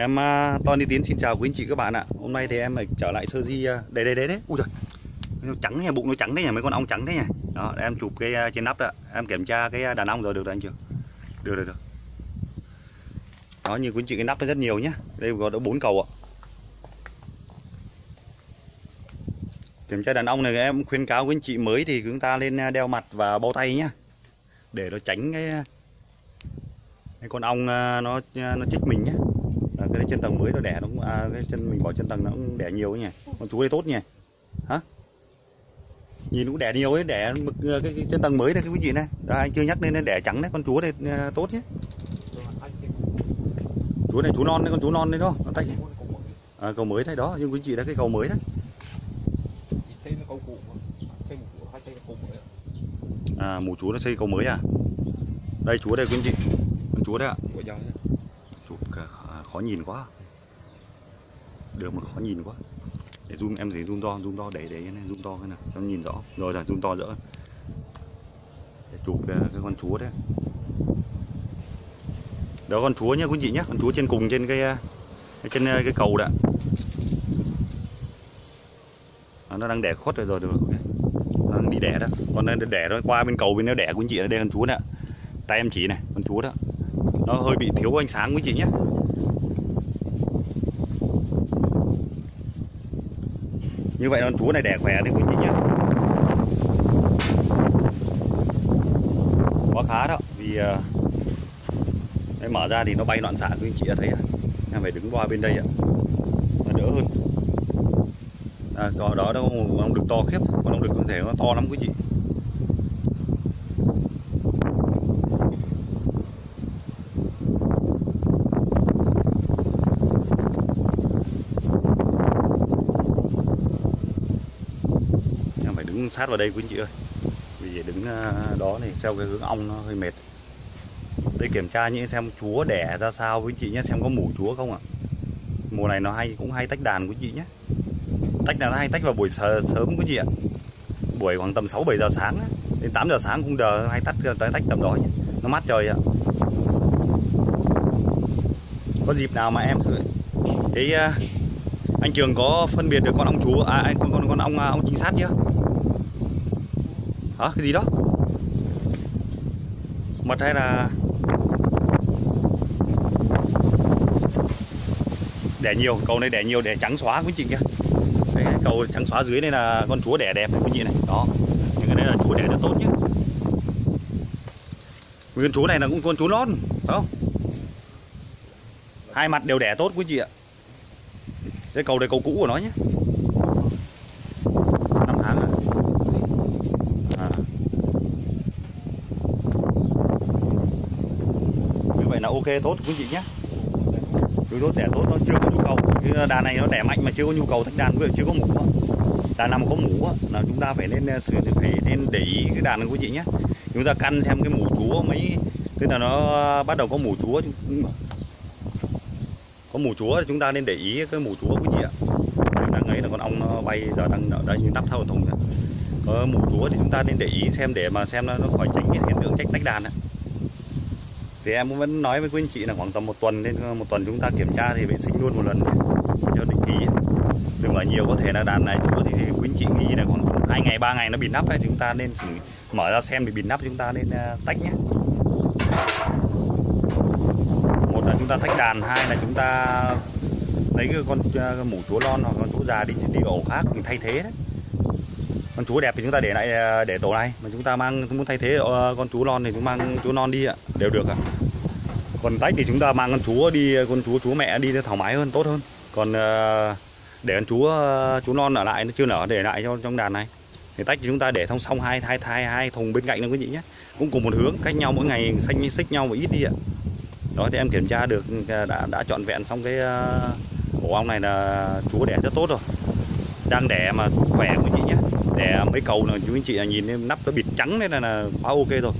Em à, Tony Tiến xin chào quý anh chị các bạn ạ. Hôm nay thì em lại trở lại sơ di à, Đây đây đây đấy Ui trời nó trắng nha, bụng nó trắng đấy nhỉ mấy con ong trắng đấy nhỉ đó em chụp cái à, trên nắp đó. Em kiểm tra cái đàn ong rồi được rồi anh chưa? Được được được đó, như quý anh chị cái nắp nó rất nhiều nhá. Đây có bốn cầu ạ. Kiểm tra đàn ong này, em khuyên cáo quý anh chị mới thì chúng ta lên đeo mặt và bao tay nhá. Để nó tránh cái cái con ong nó nó chích mình nhé à, cái chân tầng mới nó đẻ nó cũng à, cái chân mình bỏ chân tầng nó cũng đẻ nhiều nhỉ? Con chú đây tốt nhỉ? Hả? Nhìn cũng đẻ nhiều ấy đẻ ờ, cái, cái, cái chân tầng mới đây cái quý vị này. Đó, anh chưa nhắc nên đẻ trắng đấy con chú đây à, tốt nhé chú này chú non đấy con chú non đấy đó nó tách. À, cầu mới đấy đó nhưng quý chị đã cái cầu mới đấy à mù chú nó xây cầu mới à? Đây chú đây quý chị con chú đấy ạ khó nhìn quá. Đường mà khó nhìn quá. Để zoom em gì zoom to zoom to để để này zoom to cái nào cho nhìn rõ. Rồi là zoom to rõ để chụp à, cái con chúa đấy. Đó con chúa nhá quý chị nhé con chúa trên cùng trên cái, à, trên à, cái cầu đó nó đang đẻ khuất rồi rồi được nó đang đi đẻ đó. Còn nó đẻ nó qua bên cầu bên nó đẻ quý chị ở đây con chúa nè tay em chỉ này con chúa đó. Nó hơi bị thiếu ánh sáng quý chị nhé như vậy con chú này đẻ khỏe đấy quý chị nhé quá khá đó vì ờ, đấy, mở ra thì nó bay loạn xạ quý anh chị đã thấy em phải đứng qua bên đây ạ. Nó đỡ hơn. À, còn đó đâu con đực to khiếp. Còn ông đực có thể nó to lắm quý chị. Đứng sát vào đây quý anh chị ơi. Vì đứng à, đó thì theo cái hướng ong nó hơi mệt. Đây kiểm tra những xem chúa đẻ ra sao quý anh chị nhé, xem có mủ chúa không ạ. Mùa này nó hay, cũng hay tách đàn quý anh chị nhé. Tách là nó hay tách vào buổi sớm quý anh chị ạ. Buổi khoảng tầm 6 7 giờ sáng đến 8 giờ sáng cũng đờ, hay tách tới tách tầm đó nhé. nó mát trời ạ. Có dịp nào mà em thử cái à, anh trường có phân biệt được con ong chúa à anh, con con con ong à, ong chính sát chưa? Hả? Cái gì đó? Mật hay là đẻ nhiều, cầu này đẻ nhiều đẻ trắng xóa quý chị kia cái cầu trắng xóa dưới đây là con chúa đẻ đẹp này quý chị này? Đó. Những cái đấy là chúa đẻ rất tốt nhé nguyên chú này là cũng con chú non, phải không? Hai mặt đều đẻ tốt quý chị ạ. Cái cầu đây cầu cũ của nó nhé năm tháng à vậy là ok tốt quý vị nhé. Đuôi tốt đẻ tốt nó chưa có nhu cầu. Cái ờ, đàn này nó đẻ mạnh mà chưa có nhu cầu thách đàn chưa có mũ đàn nào mà có mũ là chúng ta phải nên ờ, xử phải nên để ý cái đàn này quý vị nhé. Chúng ta căn xem cái mũ chúa mấy tức là nó ờ, bắt đầu có mũ chúa có mũ chúa thì chúng ta nên để ý cái mũ chúa quý vị ạ. Đang ấy là con ong nó bay giờ đang ở đây như nắp thau thùng có mũ chúa thì chúng ta nên để ý xem để mà xem nó, nó khỏi tránh cái hiện tượng trách tách đàn ạ thì em cũng vẫn nói với quý anh chị là khoảng tầm một tuần nên một tuần chúng ta kiểm tra thì vệ sinh luôn một lần cho định kỳ. Đừng ở nhiều có thể là đàn này chúng thì, thì quý anh chị nghĩ là khoảng hai ngày ba ngày nó bị nắp ấy chúng ta nên mở ra xem bị bị nắp chúng ta nên à, tách nhé. Một là chúng ta tách đàn hai là chúng ta lấy cái con à, mủ chúa lon hoặc con chúa già đi đi ổ khác mình thay thế đấy con chú đẹp thì chúng ta để lại à, để tổ này. Mà chúng ta mang, muốn thay thế ờ, con chú non thì chúng mang chú non đi ạ. Đều được ạ. Còn tách thì chúng ta mang con chú đi, con chú chú mẹ đi thoải mái hơn, tốt hơn. Còn ờ, để con chú ờ, chú non ở lại nó chưa nở, để lại cho, trong đàn này. Thì tách thì chúng ta để thông xong hai thai thai hai thùng bên cạnh nó quý vị nhé. Cũng cùng một hướng, cách nhau mỗi ngày, xanh, xích nhau một ít đi ạ. Đó, thì em kiểm tra được à, đã đã trọn vẹn xong cái ổ ong này là chú đẻ rất tốt rồi. Đang đẻ mà khỏe quý chị nhé đẻ mấy cầu là chú anh chị nhìn em nắp nó bịt trắng nên là, là quá ok rồi.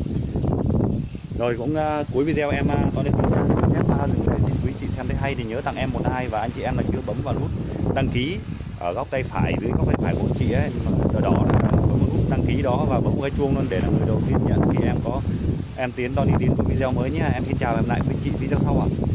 Rồi cũng uh, cuối video em uh, có đến xin phép uh, dừng để xin quý chị xem thấy hay thì nhớ tặng em một like và anh chị em là chưa bấm vào nút đăng ký ở góc tay phải dưới góc tay phải của chị ấy đỏ đỏ bấm vào nút đăng ký đó và bấm cái chuông luôn để là người đầu tiên nhận khi em có em tiến Tony tiến có video mới nhé. Em xin chào em lại với chị video sau ạ.